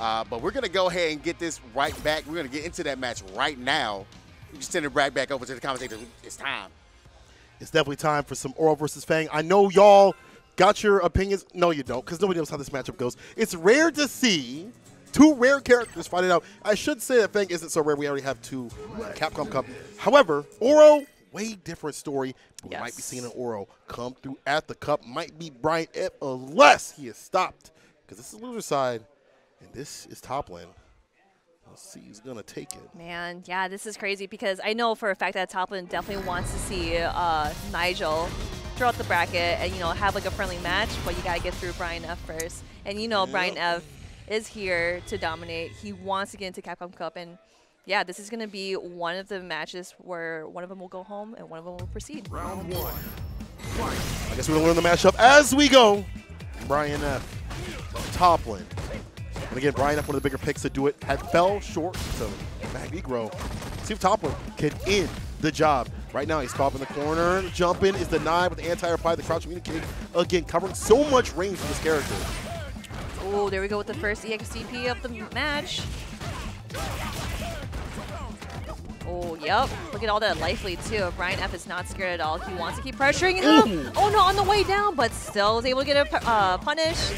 Uh, but we're going to go ahead and get this right back. We're going to get into that match right now. We just send it right back over to the commentators. It's time. It's definitely time for some Oro versus Fang. I know y'all got your opinions. No, you don't, because nobody knows how this matchup goes. It's rare to see two rare characters fight it out. I should say that Fang isn't so rare. We already have two Capcom Cup. However, Oro, way different story. We Yes. might be seeing an Oro come through at the cup. Might be Brian F unless he is stopped, because this is loser side, and this is Toplin. Let's see who's gonna take it. Man, yeah, this is crazy because I know for a fact that Toplin definitely wants to see uh, Nigel throw out the bracket and you know have like a friendly match, but you gotta get through Brian F first. And you know Brian F is here to dominate. He wants to get into Capcom Cup, and yeah, this is gonna be one of the matches where one of them will go home and one of them will proceed. Round one. I guess we're gonna learn the matchup as we go. Brian F. Toplin. And again, Brian F. One of the bigger picks to do it had fell short. So Magnegro. See if Toplin can end the job. Right now, he's popping the corner. Jumping is denied with the anti-reply, the crouch communicate. Again, covering so much range for this character. Oh, there we go with the first EXDP of the match. Oh, yep. Look at all that life lead, too. Brian F is not scared at all. He wants to keep pressuring him. Oh, no, on the way down, but still is able to get a uh, punish.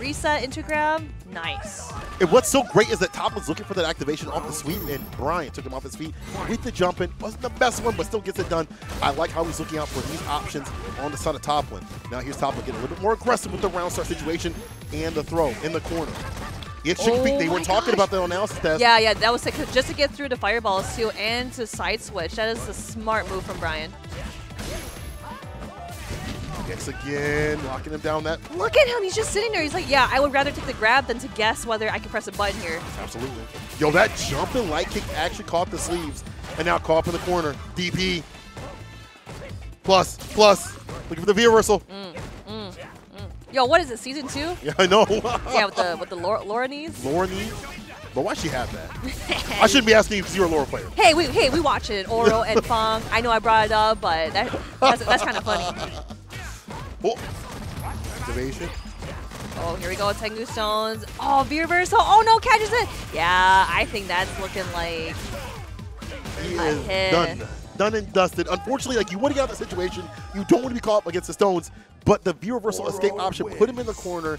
Reset into grab. Nice. And what's so great is that Top was looking for that activation off the sweep, and Brian took him off his feet with the jump in. Wasn't the best one, but still gets it done. I like how he's looking out for these options on the side of Toplin. Now here's Toplin getting a little bit more aggressive with the round start situation and the throw in the corner. If Chicken Oh Feet, they were talking gosh. about that on analysis test. Yeah, yeah, that was to, just to get through the fireballs, too, and to side switch. That is a smart move from Brian. Again, locking him down that. Look at him. He's just sitting there. He's like, yeah, I would rather take the grab than to guess whether I can press a button here. Absolutely. Yo, that jumping light kick actually caught the sleeves and now caught in the corner. DP. Plus, plus. Looking for the V reversal. Mm, mm, mm. Yo, what is it, season two? Yeah, I know. Yeah, with the with the Laura, Laura knees. Laura need? But why she have that? I shouldn't be asking you because you're a Laura player. Hey, we hey we watch it, Oro and Fang. I know I brought it up, but that that's, that's kind of funny. Oh. Activation. Oh, here we go, Tengu Stones. Oh, V reversal. Oh no, catches it. Yeah, I think that's looking like He A is hit. done. Done and dusted. Unfortunately, like you want to get out of the situation. You don't want to be caught up against the stones. But the V reversal escape option put him in the corner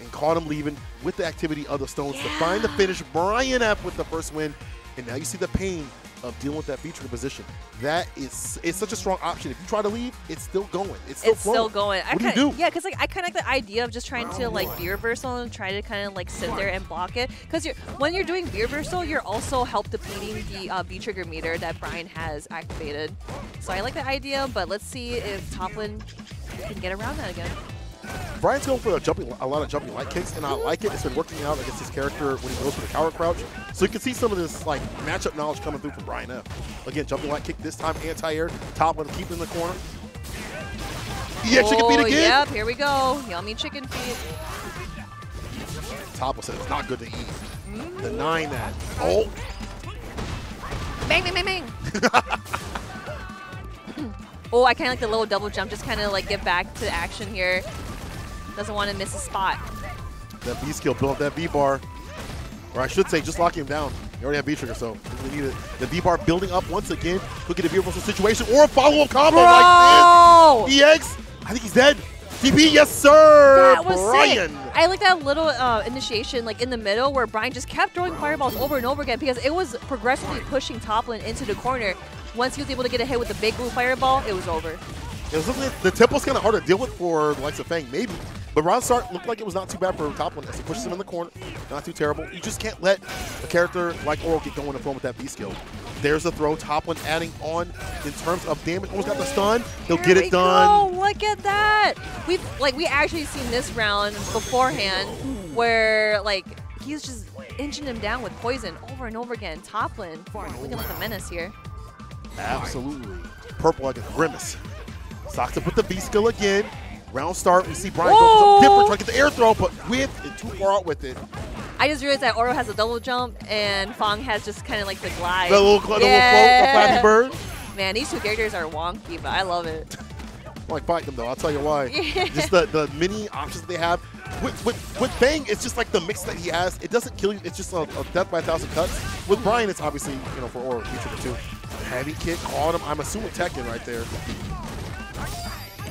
and caught him leaving with the activity of the stones to find the finish. Brian F with the first win. And now you see the pain of dealing with that feature position. That is it's such a strong option. If you try to leave, it's still going. It's still it's still going. What do you kinda, do? Yeah, because like I kind of like the idea of just trying to like V reversal and try to kind of like sit there and block it. Because you're when you're doing V reversal, you're also help depleting the uh, V trigger meter that Brian has activated. So I like the idea, but let's see if Toplin can get around that again. Brian's going for a jumping, a lot of jumping light kicks, and I like it. It's been working out against his character when he goes for the cower crouch. So you can see some of this like matchup knowledge coming through from Brian F. Again, jumping light kick this time, anti-air, Toplin, keep in the corner. Yeah, chicken oh, feet again. Yep, here we go. Yummy chicken feet. Top will say it's not good to eat. Mm. Denying that. Oh, Bang, bang, bang, bang. oh, I kind of like the little double jump. Just kind of like get back to action here. Doesn't want to miss a spot. That V skill, build up that V bar. Or I should say, just lock him down. You already have V trigger, so we need it. The V bar building up once again. Look at a beautiful situation or a follow up combo Bro! like this. EX, I think he's dead. DP, yes sir. That was Brian. sick. I like that little uh, initiation, like in the middle, where Brian just kept throwing fireballs over and over again because it was progressively pushing Toplin into the corner. Once he was able to get a hit with the big blue fireball, it was over. It was the temple's kind of hard to deal with for the likes of Fang, maybe. But round start looked like it was not too bad for Toplin as he pushes him in the corner. Not too terrible. You just can't let a character like Oro get going and flow with that V skill. There's a throw. Toplin adding on in terms of damage. Almost got the stun. He'll Here get it done. Oh, Look at that. We've like we actually seen this round beforehand where like he's just inching him down with poison over and over again. Toplin looking like a menace here. Absolutely. Purple like a grimace. Socks up with the V skill again. Round start. We see Brian go for different, trying to get the air throw, but with it too far out with it. I just realized that Oro has a double jump and Fang has just kind of like the glide. The little, the little float, the Flappy Bird. Man, these two characters are wonky, but I love it. I like fighting them though. I'll tell you why. Just the, the many options they have. with, with, with Fang, it's just like the mix that he has. It doesn't kill you. It's just a, a death by a thousand cuts. With Brian, it's obviously, you know, for Oro, feature too. Heavy kick on him. I'm assuming Tekken right there.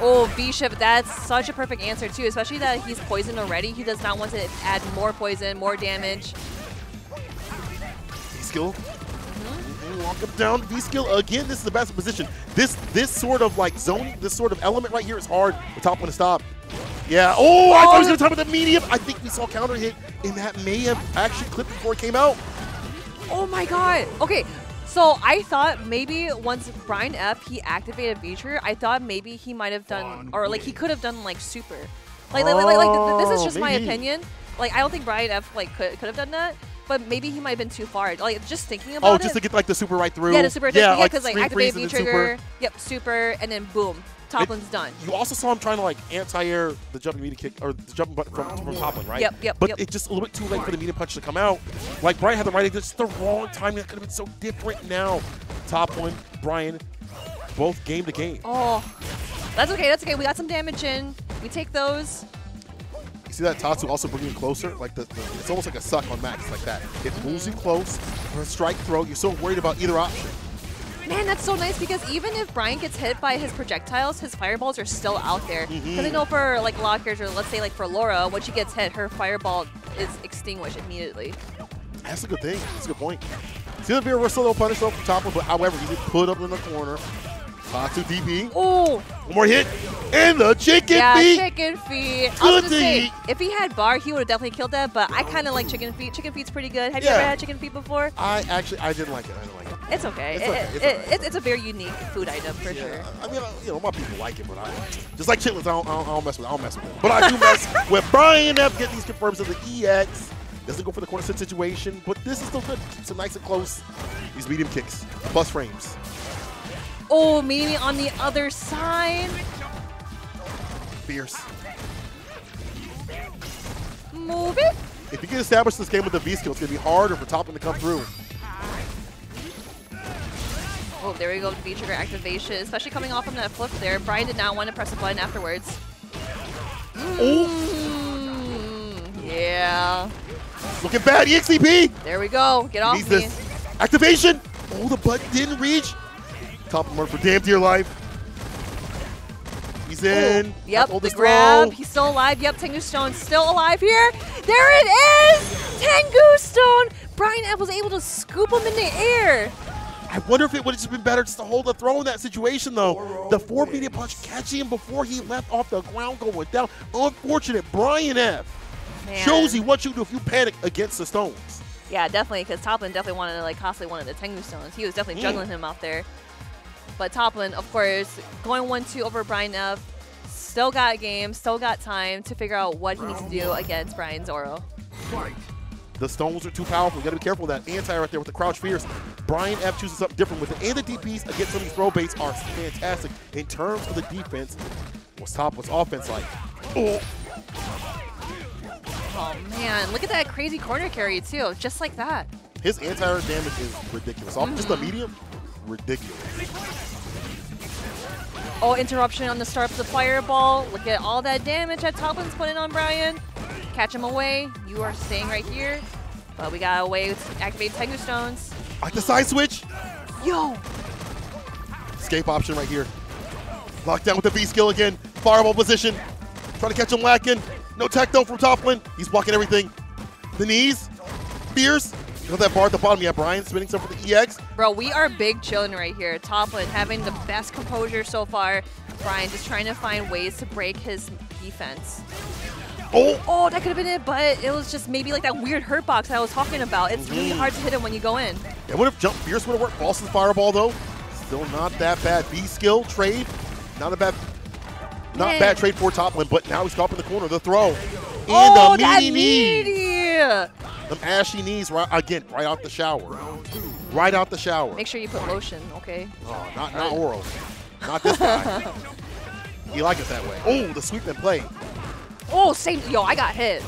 Oh, V-Shift, that's such a perfect answer too, especially that he's poisoned already. He does not want to add more poison, more damage. V-skill. Mm-hmm. Mm-hmm. Walk him down. V-skill again. This is the best position. This this sort of like zone, this sort of element right here is hard. The Toplin to stop. Yeah. Oh, I thought he was going to top with the medium. I think we saw counter hit, and that may have actually clipped before it came out. Oh my god. Okay, so I thought maybe once Brian F he activated V-Trigger, I thought maybe he might have done, or like he could have done like super. Like, like, like, like, th- this is Oh, just my oh, opinion. Like I don't think Brian F like could, could have done that, but maybe he might have been too far. Like just thinking oh, about Oh, it. just to get like the super right through. yeah, the super. Yeah, Yeah, because like, screen activate V then super. trigger. Yep, super, and then boom, Toplin's done. You also saw him trying to like anti-air the jumping media kick or the jumping button from, from Toplin, right? Yep, yep, But yep. it's just a little bit too late for the media punch to come out. Like Brian had the right, idea, just the wrong timing. That could have been so different. Now, Toplin, Brian, both game to game. Oh, that's okay. That's okay. We got some damage in. We take those. You see that Tatsu also bringing you closer? Like the, the- it's almost like a suck on Max, like that. It moves you close for a strike throw. You're so worried about either option. Man, that's so nice because even if Brian gets hit by his projectiles, his fireballs are still out there. Mm-hmm. Because I know for like of characters, let's say like for Laura, when she gets hit, her fireball is extinguished immediately. That's a good thing. That's a good point. See the reversal though punish though from Toplin, but however, he did put up in the corner. Tatsu DP. Oh, One more hit. And the chicken yeah, feet. chicken feet. I Good was to say, eat. if he had bar, he would have definitely killed that. But I kind of like chicken feet. Chicken feet's pretty good. Have you ever had chicken feet before? I actually, I didn't like it. I didn't like it. It's okay. It's It- okay, it's it- alright. it- it's a very unique food item for sure. I mean, I- you know, my people like it, but I just like chitlins. I don't, I don't, I don't mess with. it. I don't mess with it. But I do mess with Brian F. Get these confirms to the EX. Doesn't go for the corner sit situation, but this is still good. Keeps it nice and close. These medium kicks, plus frames. Oh, maybe on the other side. Fierce. Move it. If you can establish this game with the V skill, it's gonna be harder for Toplin to come through. Oh, there we go. V trigger activation, especially coming off from that flip there. Brian did not want to press a button afterwards. Oh, Mm, yeah. looking bad. E EXDP. There we go. Get off me. this activation. Oh, the button didn't reach. Toplin run for damn dear life. He's in. Yep, Hold the grab. He's still alive. Yep, Tengu Stone's still alive here. There it is! Tengu Stone! Brian F was able to scoop him in the air. I wonder if it would have just been better just to hold the throw in that situation, though. The four media punch catching him before he left off the ground going down. Unfortunate. Brian F. Man. shows you what you do if you panic against the Stones. Yeah, definitely, because Toplin definitely wanted to like costly one of the Tengu Stones. He was definitely Mm. juggling him out there. But Toplin, of course, going 1-2 over Brian F. Still got a game, still got time to figure out what he needs to do against Brian's Oro. The Stones are too powerful. You got to be careful of that anti right there with the crouch fierce. Brian F chooses something different with it. And the DPs against some of these throw baits are fantastic. In terms of the defense, what's top, what's offense like? Oh, Oh man, look at that crazy corner carry too, just like that. his anti damage is ridiculous. Off just the Mm-hmm. medium, ridiculous. Oh, interruption on the start of the fireball. Look at all that damage that Toplin's putting on Brian. Catch him away. You are staying right here. But we got a way to activate Tengu Stones. Like the side switch, Yo! escape option right here. Locked down with the V skill again. Fireball position. Trying to catch him lacking. No tech though from Toplin. He's blocking everything. The knees. Fierce. You know that bar at the bottom? Yeah, Brian spinning some for the EX. Bro, we are big chilling right here. Toplin having the best composure so far. Brian just trying to find ways to break his defense. Oh, Oh, that could have been it, but it was just maybe like that weird hurt box that I was talking about. It's really mm-hmm. hard to hit him when you go in. Yeah, what if jump fierce would have worked? Boston's fireball though, still not that bad. V skill trade, not a bad, not Man. bad trade for Toplin, but now he's caught in the corner. The throw, and oh, the meaty meaty! Them ashy knees, right again, right out the shower, right out the shower. Make sure you put lotion, okay? Oh, not not Oro, not this guy. you like it that way. Oh, the sweep and play. Oh, same. Yo, I got hit.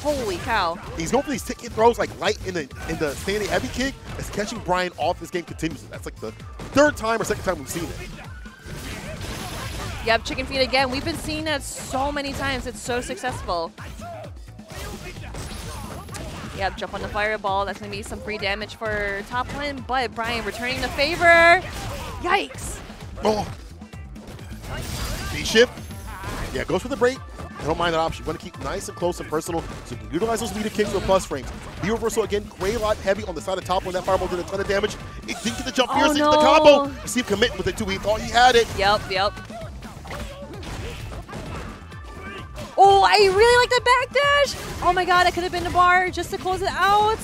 Holy cow. He's going for these ticket throws like light in the in the standing heavy kick. It's catching Brian off this game continuously. That's like the third time or second time we've seen it. Yep, chicken feet again. We've been seeing that so many times. It's so successful. Yep, jump on the fireball. That's going to be some free damage for Toplin, but Brian returning the favor. Yikes. Oh. V-Shift. Yeah, goes for the break. I don't mind that option. You want to keep nice and close and personal so you can utilize those leader kicks with plus frames. V reversal again. Gray lot heavy on the side of Toplin that fireball did a ton of damage. It didn't get the jump Oh, fierce into the no. combo. See him commit with it too. He thought he had it. Yep, yep. Oh, I really like the backdash. Oh my god, that could have been the bar just to close it out.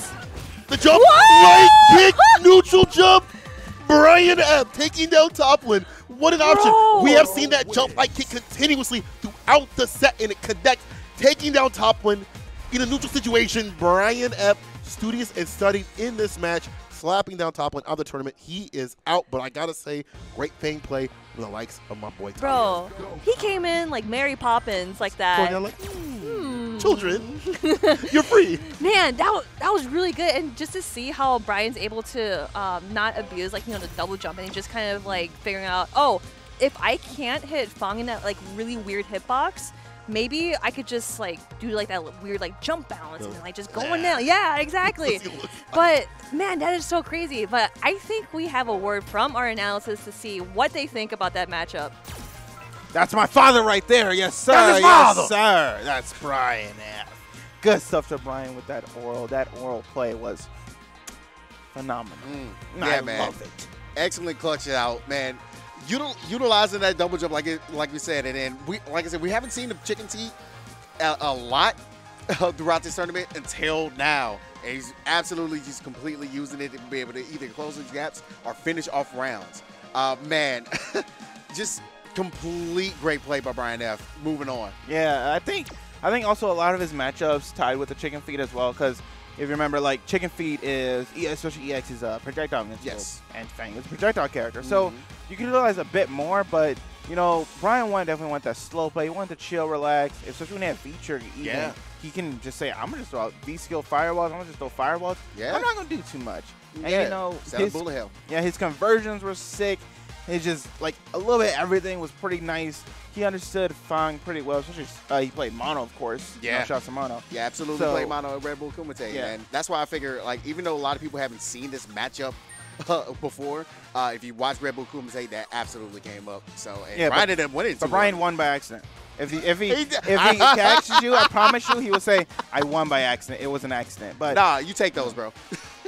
The jump, What? right kick, neutral jump. Brian F taking down Toplin. What an option. Bro. We have seen that jump light kick continuously throughout the set, and it connects, taking down Toplin in a neutral situation. Brian F, studious and studied in this match, slapping down Toplin out of the tournament. He is out, but I gotta say, great fang play from the likes of my boy Tyler. Bro, he came in like Mary Poppins like Going that. down like, "Hmm, Hmm. children, you're free. Man, that was, that was really good, and just to see how Brian's able to um, not abuse like you know the double jump, and just kind of like figuring out, oh, if I can't hit Fang in that like really weird hitbox, maybe I could just like do like that weird like jump balance and like just go going down. Yeah, exactly. but man, that is so crazy. But I think we have a word from our analysis to see what they think about that matchup. That's my father right there. Yes, sir. That's his yes, father. sir. That's Brian F. Good stuff to Brian with that Oro. That Oro play was phenomenal. Mm. yeah, I man. love it. excellent clutch it out, man. Util, utilizing that double jump like it, like we said, and then we, like I said, we haven't seen the chicken teeth a, a lot throughout this tournament until now. And he's absolutely just completely using it to be able to either close those gaps or finish off rounds. Uh, man, just complete great play by Brian F. Moving on. Yeah, I think I think also a lot of his matchups tied with the chicken feet as well because if you remember, like chicken feet is especially EX is a projectile invincible, Yes. and Fang is a projectile character, so Mhm. you can utilize a bit more. But you know, Brian one definitely want that slow play. He wanted to chill, relax, especially when they have feature. Even, Yeah. he can just say, "I'm gonna just throw out V skill firewalls. I'm gonna just throw firewalls. Yeah. I'm not gonna do too much." And Yeah. you know, his, yeah, his conversions were sick. It's just like a little bit everything was pretty nice. He understood Fang pretty well, especially uh, he played mono, of course. Yeah. shouts to mono. Yeah, absolutely So- play mono at Red Bull Kumite, Yeah. and that's why I figure like even though a lot of people haven't seen this matchup uh, before, uh, if you watch Red Bull Kumite, that absolutely came up. So and Yeah, Brian but- ended up winning. But 2-1. Brian won by accident. If he if he He if he catches you, I promise you, he will say, "I won by accident. It was an accident." But Nah, you take those, bro.